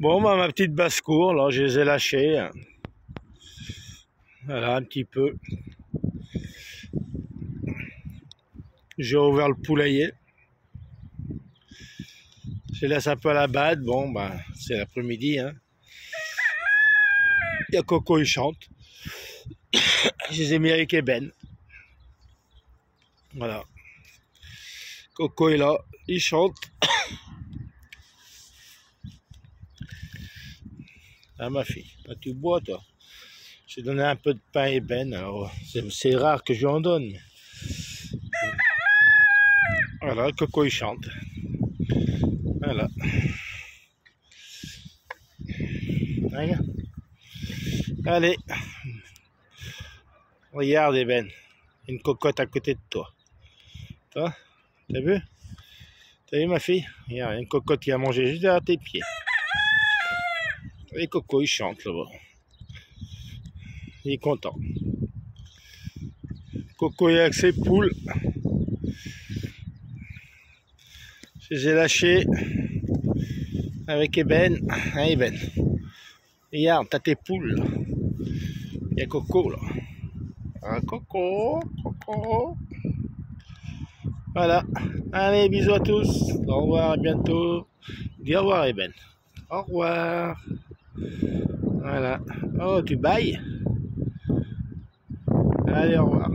Bon, bah, ma petite basse-cour, là, je les ai lâchés. Voilà, un petit peu. J'ai ouvert le poulailler. Je laisse un peu à la bade. Bon, bah, c'est l'après-midi. Hein. Il y a Coco, il chante. je les ai mis avec Eben. Voilà. Coco est là, il chante. Ah ma fille, bah, tu bois toi. J'ai donné un peu de pain ben, alors c'est rare que je lui en donne. Voilà, Coco il chante. Voilà. Regarde. Allez. Regarde Eben. Une cocotte à côté de toi. Toi, t'as vu? T'as vu ma fille? A une cocotte qui a mangé juste derrière tes pieds. Et Coco, il chante là-bas. Il est content. Coco est avec ses poules. Je les ai lâchés avec Eben. Hein, Eben Regarde, t'as tes poules. Il y a Coco là. Ah, Coco, Coco. Voilà. Allez, bisous à tous. Au revoir, à bientôt. Dis au revoir, Eben. Au revoir. Voilà. Oh, tu bailles Allez, au revoir.